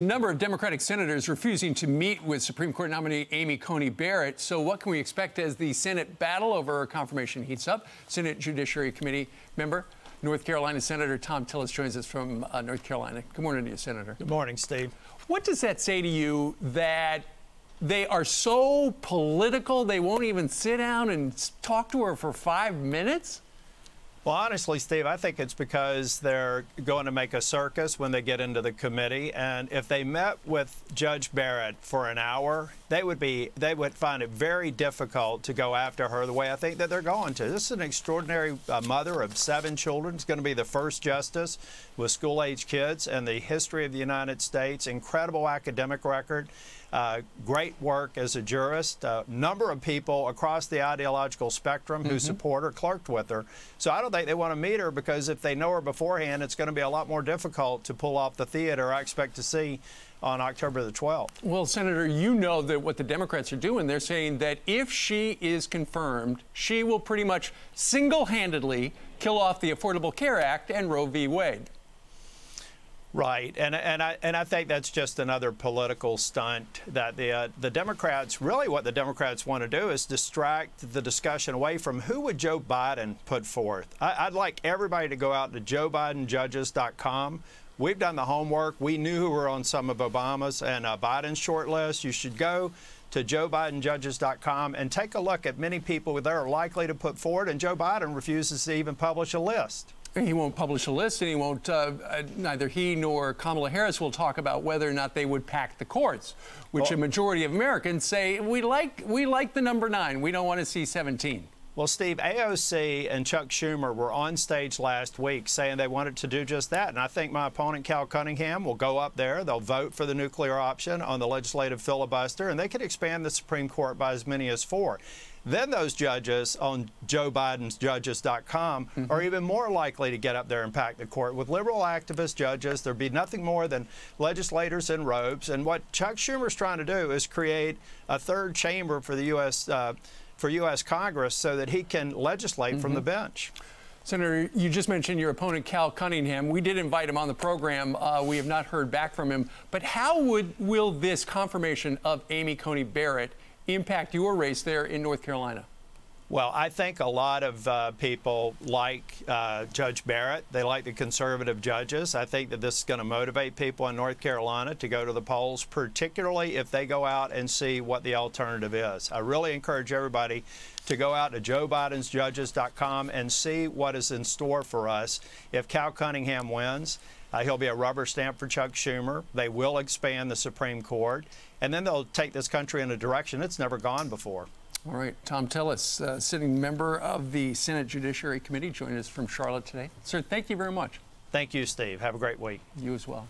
Number of Democratic senators refusing to meet with Supreme Court nominee Amy Coney Barrett. So, what can we expect as the Senate battle over her confirmation heats up? Senate Judiciary Committee member, North Carolina Senator Thom Tillis joins us from uh, North Carolina. Good morning to you, Senator. Good morning, Steve. What does that say to you that they are so political they won't even sit down and talk to her for five minutes? Well, honestly, Steve, I think it's because they're going to make a circus when they get into the committee. And if they met with Judge Barrett for an hour, they would be they would find it very difficult to go after her the way I think that they're going to. This is an extraordinary uh, mother of seven children. It's going to be the first justice with school-age kids in the history of the United States. Incredible academic record. Uh, great work as a jurist. A number of people across the ideological spectrum who mm -hmm. support her clerked with her. So I don't think they want to meet her because if they know her beforehand, it's going to be a lot more difficult to pull off the theater I expect to see on October the 12th. Well, Senator, you know that what the Democrats are doing, they're saying that if she is confirmed, she will pretty much single handedly kill off the Affordable Care Act and Roe v. Wade. Right, and and I and I think that's just another political stunt that the uh, the Democrats really what the Democrats want to do is distract the discussion away from who would Joe Biden put forth. I, would like everybody to go out to JoeBidenJudges.com. We've done the homework. We knew who were on some of Obama's and uh, Biden's short list. You should go to JoeBidenJudges.com and take a look at many people that are likely to put forward, and Joe Biden refuses to even publish a list. He won't publish a list, and he won't. Uh, uh, neither he nor Kamala Harris will talk about whether or not they would pack the courts, which well, a majority of Americans say we like. We like the number nine. We don't want to see 17. Well, Steve, AOC and Chuck Schumer were on stage last week saying they wanted to do just that. And I think my opponent, Cal Cunningham, will go up there. They'll vote for the nuclear option on the legislative filibuster, and they could expand the Supreme Court by as many as four. Then those judges on Joe Biden's judges.com mm -hmm. are even more likely to get up there and pack the court. With liberal activist judges, there'd be nothing more than legislators in robes. And what Chuck Schumer's trying to do is create a third chamber for the U.S. Uh, for U.S. Congress so that he can legislate mm -hmm. from the mm-hmm. bench. Senator, you just mentioned your opponent, Cal Cunningham. We did invite him on the program. Uh, we have not heard back from him. But how would will this confirmation of Amy Coney Barrett impact your race there in North Carolina? Well, I think a lot of uh, people like uh, Judge Barrett. They like the conservative judges. I think that this is going to motivate people in North Carolina to go to the polls, particularly if they go out and see what the alternative is. I really encourage everybody to go out to joebiden'sjudges.com and see what is in store for us if Cal Cunningham wins. Uh, he'll be a rubber stamp for Chuck Schumer. They will expand the Supreme Court, and then they'll take this country in a direction it's never gone before. All right, Thom Tillis, uh, sitting member of the Senate Judiciary Committee, joining us from Charlotte today. Sir, thank you very much. Thank you, Steve. Have a great week. You as well.